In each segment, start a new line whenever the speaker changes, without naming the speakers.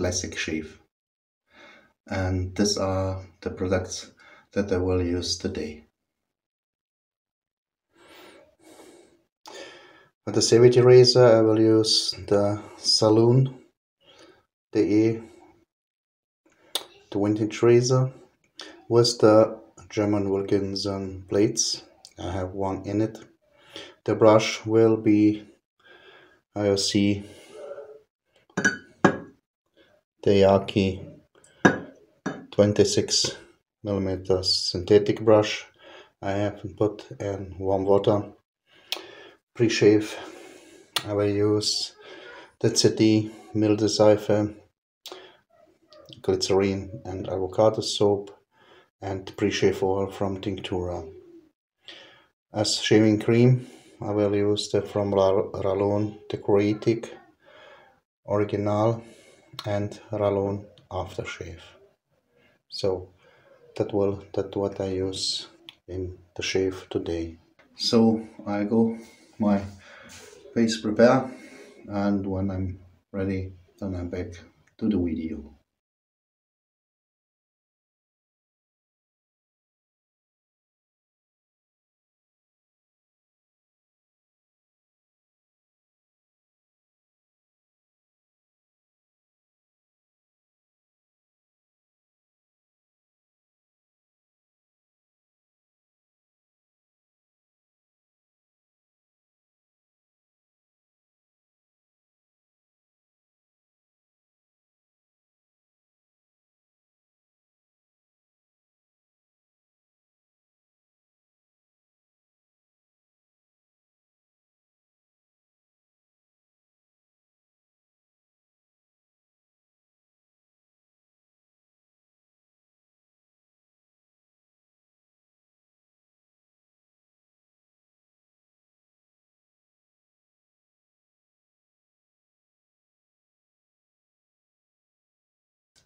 Classic Shave. And these are the products that I will use today. For the CVT razor I will use the Soluna DE 20 razor with the German Wilkinson blades. I have one in it. The brush will be IOC Yaqi 26 millimeters synthetic brush. I have put in warm water. Pre-shave. I will use the CD milde Seife, glycerin and avocado soap and pre-shave oil from Tinktura. As shaving cream I will use the from Ralon Decoratic Original and Ralon Aftershave. So that will that what I use in the shave today. So I go my face prepare and when I'm ready then I'm back to the video.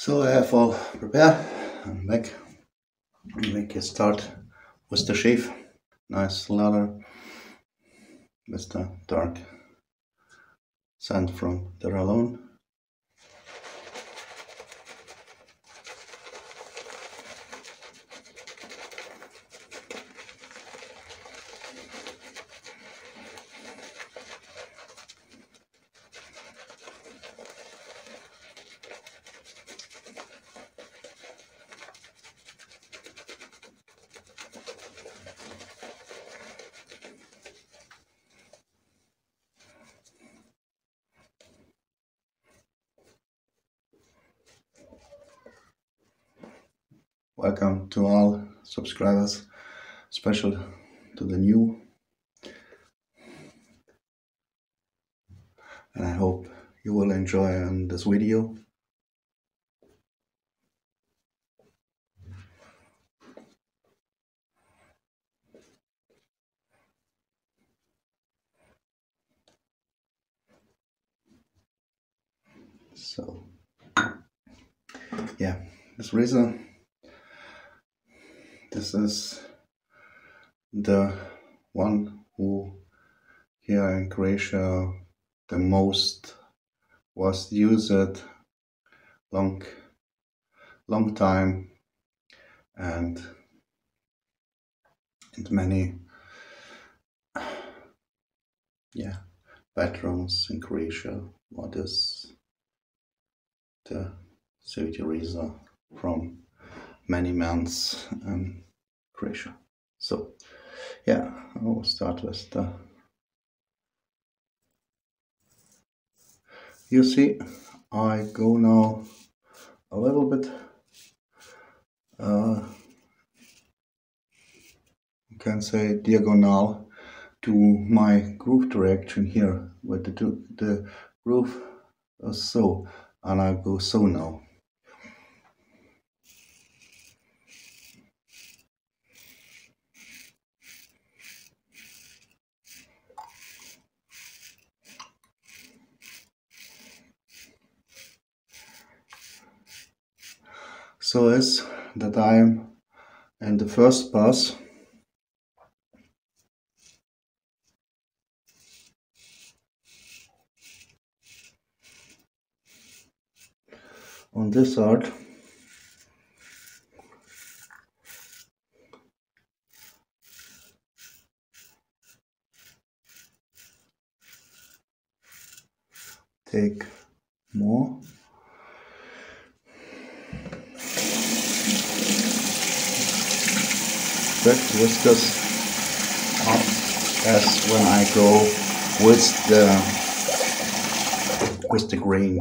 So I have all prepared. I'm back. Make a start with the shave. Nice leather with the dark sand from the Ralon. Welcome to all subscribers special to the new. And I hope you will enjoy this video. So yeah this razor this is the one who here in Croatia the most was used long long time and in many yeah bedrooms in Croatia what is the CVT razor from many months um, Croatia. So yeah, I will start with the you see I go now a little bit uh, you can say diagonal to my groove direction here with the, the groove uh, so and I go so now so is that I'm in the first pass on this side. Take more that whiskers up as when I go with the with the grain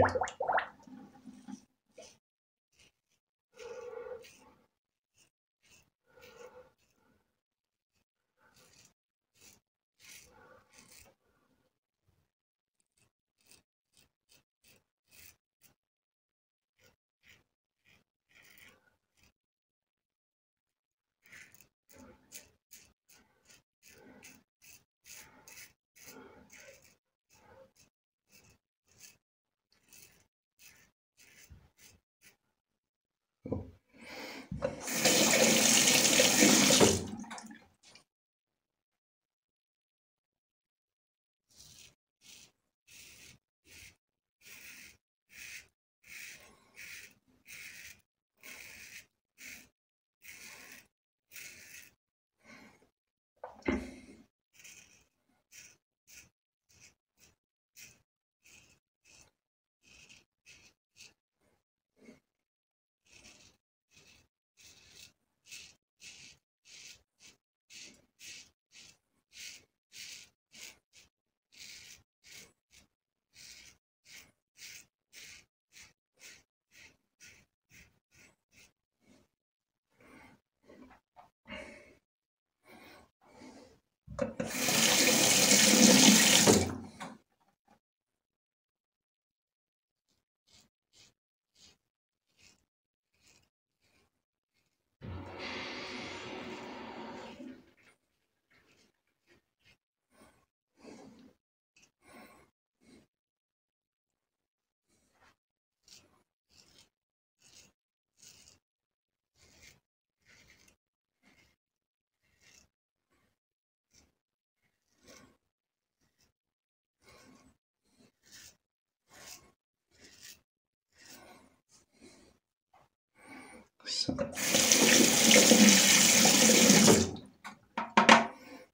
So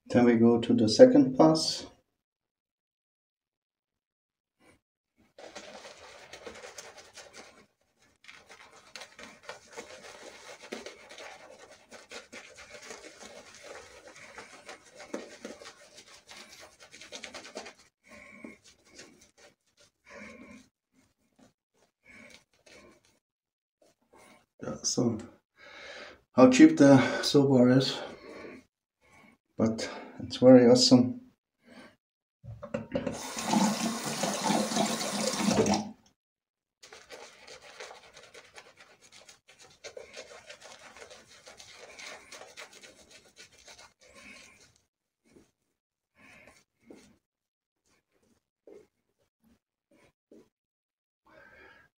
then we go to the second pass. Yeah, so how cheap the soap bar is, but it's very awesome.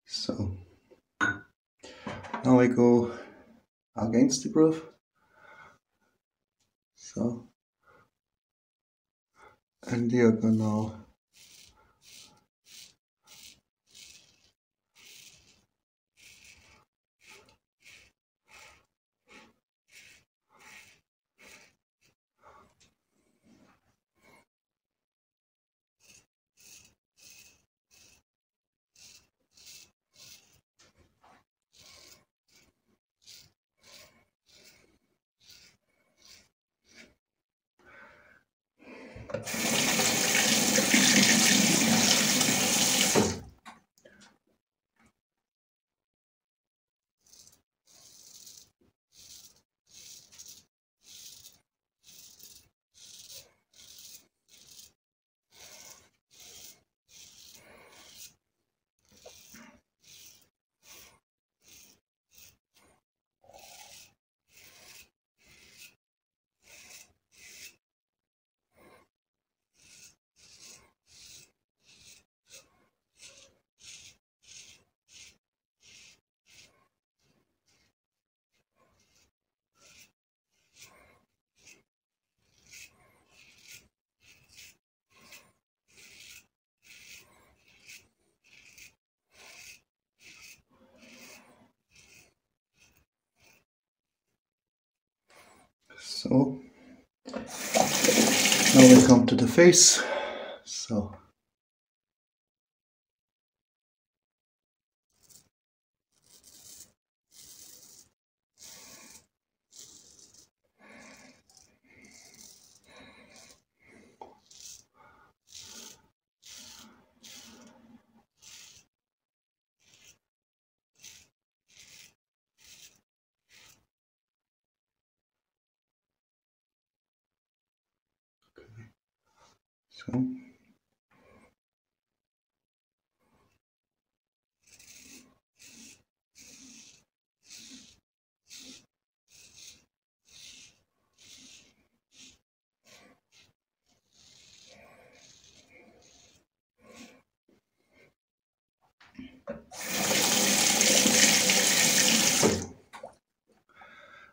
So now I go against the groove. So and diagonal. So now we come to the face. So So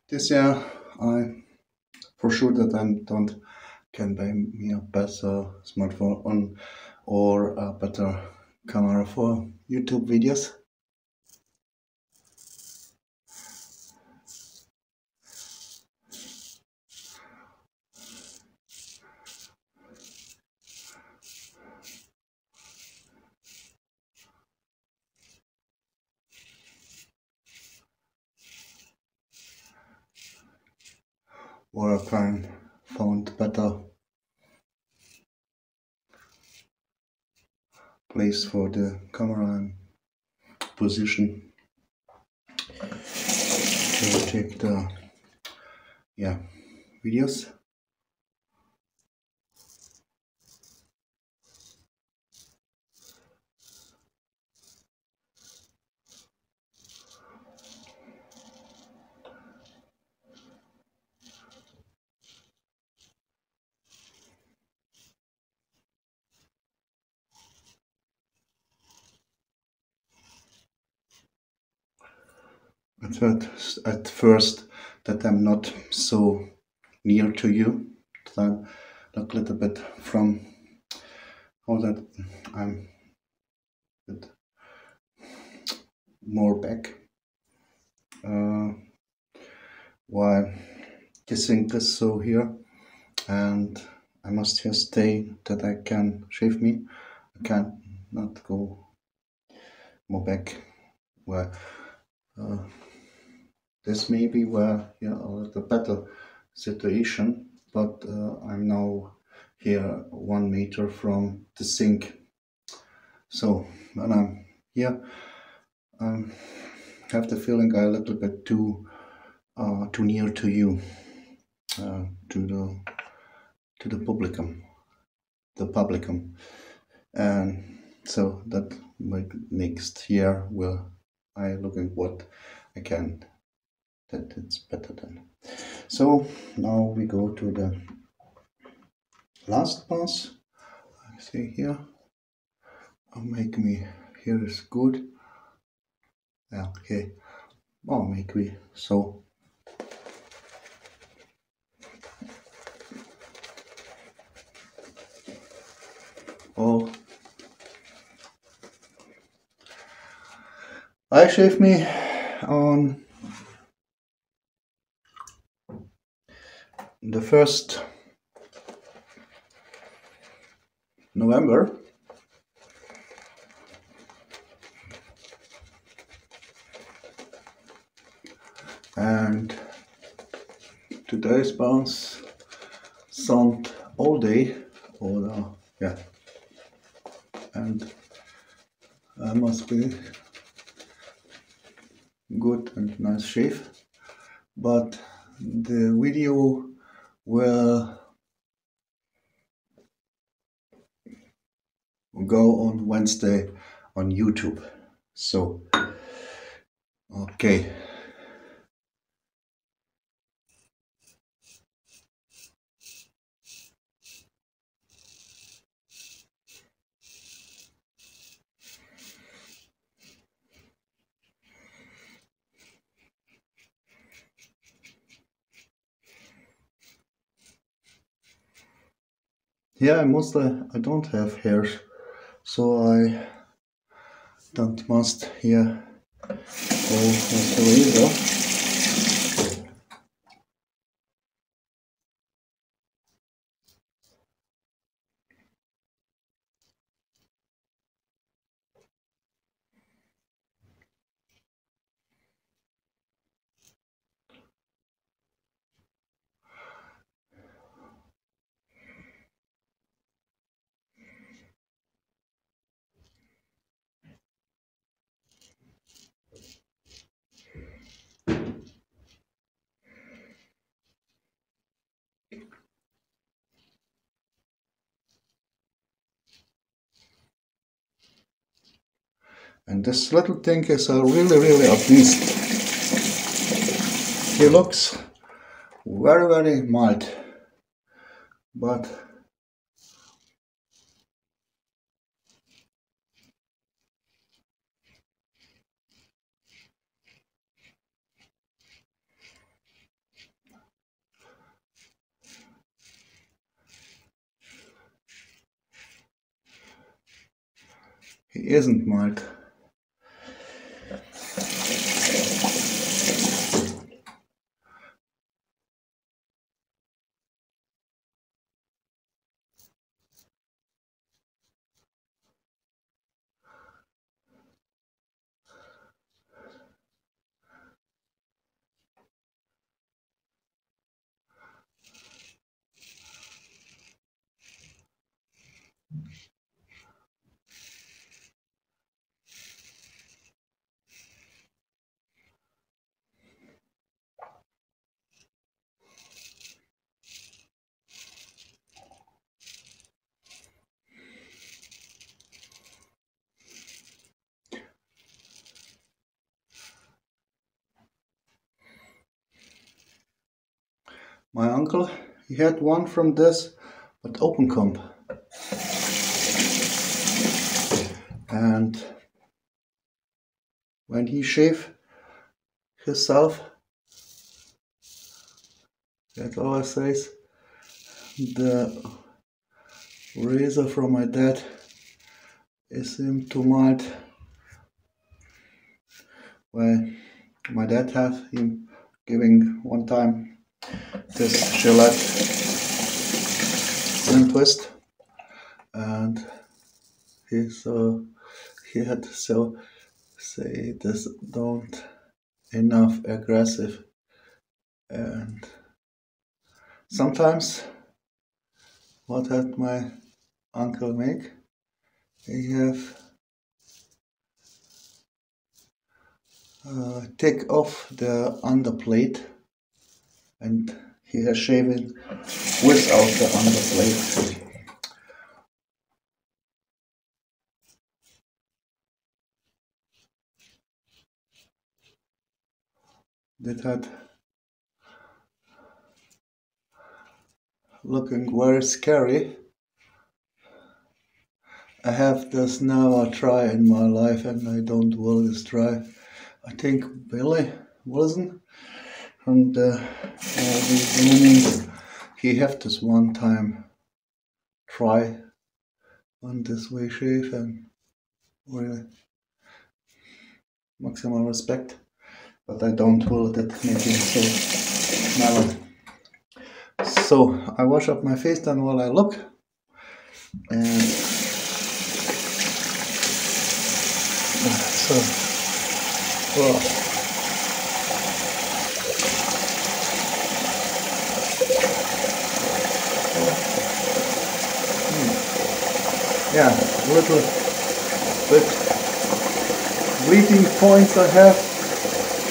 this year I for sure that I don't can buy me a better smartphone or a better camera for YouTube videos. or can found place for the camera and position to take the yeah videos I at first that I'm not so near to you. That I look a little bit from all that I'm more back. Uh, why kissing this so here and I must here stay that I can shave me. I can't not go more back where uh, this may be where yeah a little better situation but uh, I'm now here one meter from the sink. So when I'm here. I have the feeling I a little bit too uh, too near to you uh, to the to the publicum the publicum. And so that next year will I looking what I can that it's better than. So now we go to the last pass. I see here. I'll make me here is good. Okay. I'll make me so. Oh. I shave me on first November. And today's bounce sound all day or uh, yeah. And I must be good and nice shave but the video will go on Wednesday on YouTube. So, okay. Yeah, mostly I don't have hair, so I don't must with oh, the And this little thing is a really, really a beast. He looks very, very mild, but he isn't mild. My uncle, he had one from this, but open comp. And when he shave himself, that always says the razor from my dad is him too mild. Well, my dad have him giving one time this Gillette twist and he so he had so say this don't enough aggressive. And sometimes what had my uncle make? He have uh, take off the underplate and he has shaven without the underplate. That had looking very scary. I have this never try in my life and I don't will this try. I think Billy Wilson and uh, uh, he have this one time try on this way shave and really maximum respect but I don't will that making so smell so I wash up my face then while I look and so well, yeah, little bit bleeding points I have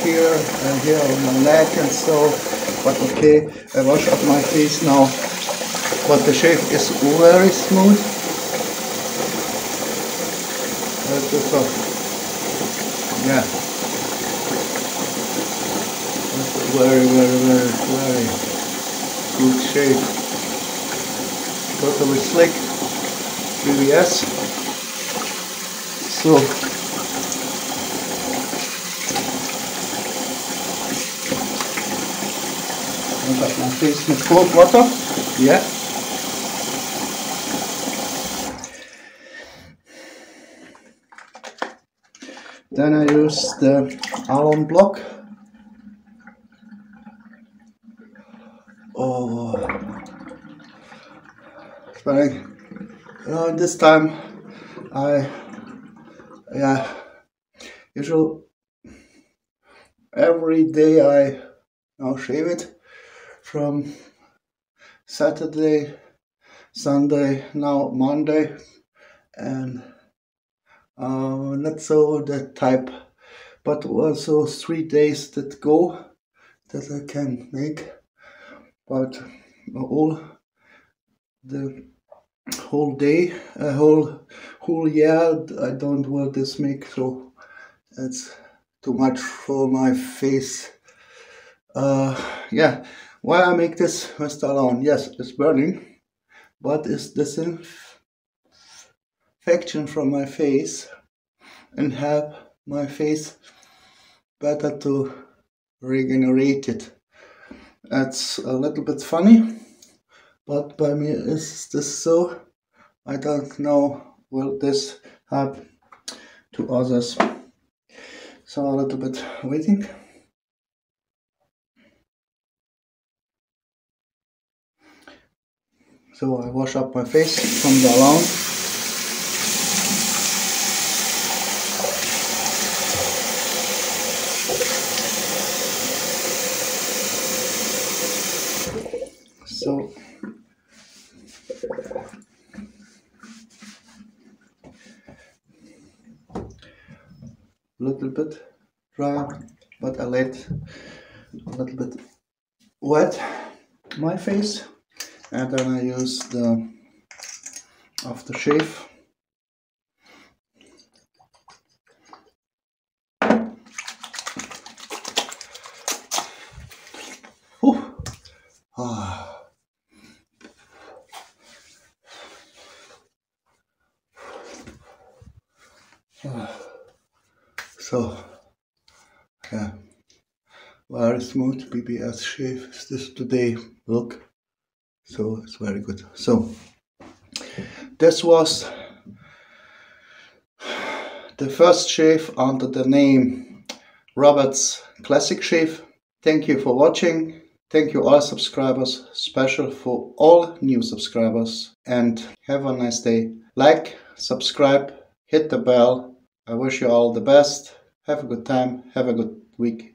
here and here on my neck and so, but okay, I wash up my face now, but the shave is very smooth. That's just yeah. That's a very, very, very, very good shave. Totally slick. BBS. So I got my face with cold water. Yeah. Then I use the alum block. Oh, but uh, this time I yeah usually every day I now shave it from Saturday Sunday now Monday and uh, not so that type but also three days that go that I can make but all the whole day, a whole whole year. I don't want this make so it's too much for my face uh, yeah why I make this Mr. Alone yes it's burning but it's disinfection from my face and help my face better to regenerate it That's a little bit funny but by me is this so? I don't know. Will this happen to others? So a little bit waiting. So I wash up my face from the alarm. So little bit dry but I let a little bit wet my face and then I use the aftershave Whew. Ah. So, yeah, smooth BBS shave is this today. Look, so it's very good. So, this was the first shave under the name Robert's Classic Shave. Thank you for watching. Thank you all subscribers, special for all new subscribers and have a nice day. Like, subscribe, hit the bell. I wish you all the best. Have a good time. Have a good week.